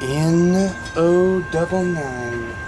N O double nine.